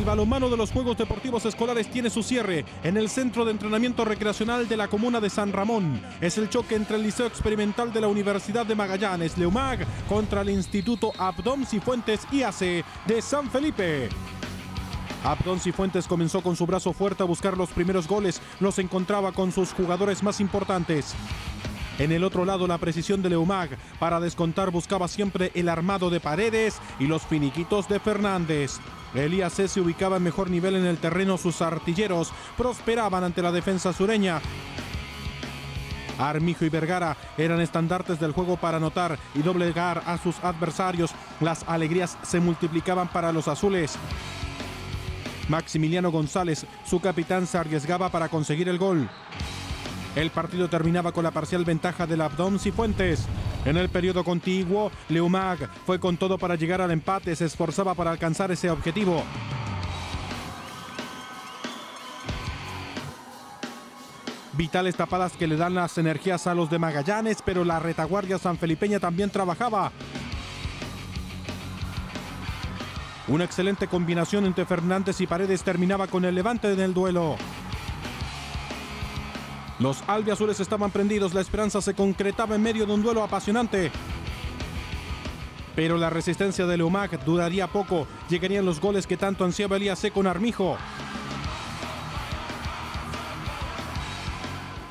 El balonmano de los Juegos Deportivos Escolares tiene su cierre en el Centro de Entrenamiento Recreacional de la Comuna de San Ramón. Es el choque entre el Liceo Experimental de la Universidad de Magallanes, Leumag, contra el Instituto Abdón Cifuentes IAC de San Felipe. Abdón Cifuentes comenzó con su brazo fuerte a buscar los primeros goles, los encontraba con sus jugadores más importantes. En el otro lado, la precisión de Leumag para descontar buscaba siempre el armado de Paredes y los finiquitos de Fernández. Elías C. se ubicaba en mejor nivel en el terreno, sus artilleros prosperaban ante la defensa sureña. Armijo y Vergara eran estandartes del juego para anotar y doblegar a sus adversarios. Las alegrías se multiplicaban para los azules. Maximiliano González, su capitán, se arriesgaba para conseguir el gol. El partido terminaba con la parcial ventaja del Abdón Cifuentes. En el periodo contiguo, Leumag fue con todo para llegar al empate, se esforzaba para alcanzar ese objetivo. Vitales tapadas que le dan las energías a los de Magallanes, pero la retaguardia sanfelipeña también trabajaba. Una excelente combinación entre Fernández y Paredes terminaba con el levante en el duelo. Los albiazules estaban prendidos, la esperanza se concretaba en medio de un duelo apasionante. Pero la resistencia de Leumag duraría poco. Llegarían los goles que tanto ansiaba Elías con Armijo.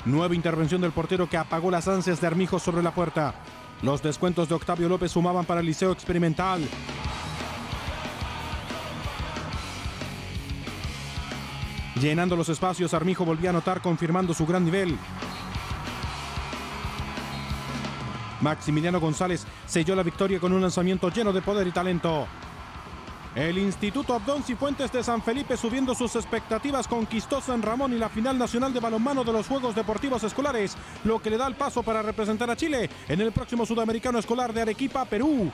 Nueva intervención del portero que apagó las ansias de Armijo sobre la puerta. Los descuentos de Octavio López sumaban para el Liceo Experimental. Llenando los espacios, Armijo volvía a anotar confirmando su gran nivel. Maximiliano González selló la victoria con un lanzamiento lleno de poder y talento. El Instituto Abdón Cifuentes de San Felipe subiendo sus expectativas conquistó San Ramón y la final nacional de balonmano de los Juegos Deportivos Escolares, lo que le da el paso para representar a Chile en el próximo Sudamericano Escolar de Arequipa, Perú.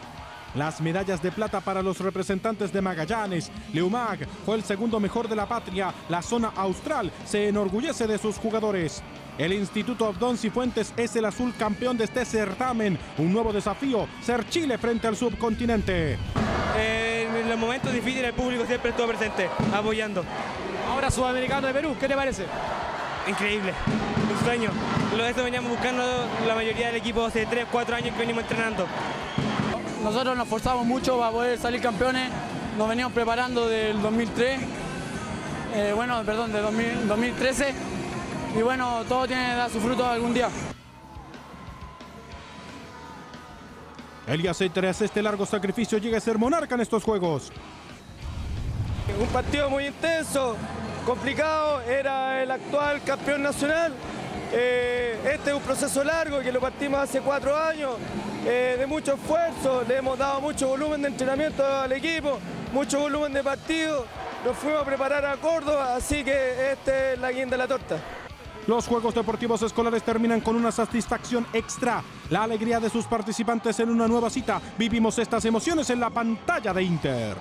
Las medallas de plata para los representantes de Magallanes. Leumag fue el segundo mejor de la patria. La zona austral se enorgullece de sus jugadores. El Instituto Abdón Cifuentes es el azul campeón de este certamen. Un nuevo desafío, ser Chile frente al subcontinente. Eh, en los momentos difíciles el público siempre estuvo presente, apoyando. Ahora Sudamericano de Perú, ¿qué te parece? Increíble, un sueño. Lo eso veníamos buscando la mayoría del equipo hace 3, 4 años que venimos entrenando. Nosotros nos forzamos mucho para poder salir campeones, nos veníamos preparando del 2003, eh, bueno, perdón, del 2000, 2013, y bueno, todo tiene que dar su fruto algún día. Elías tras este largo sacrificio llega a ser monarca en estos juegos. Un partido muy intenso, complicado, era el actual campeón nacional. Eh, este es un proceso largo que lo partimos hace cuatro años, eh, de mucho esfuerzo, le hemos dado mucho volumen de entrenamiento al equipo, mucho volumen de partido, nos fuimos a preparar a Córdoba, así que esta es la guinda de la torta. Los Juegos Deportivos Escolares terminan con una satisfacción extra. La alegría de sus participantes en una nueva cita. Vivimos estas emociones en la pantalla de Inter.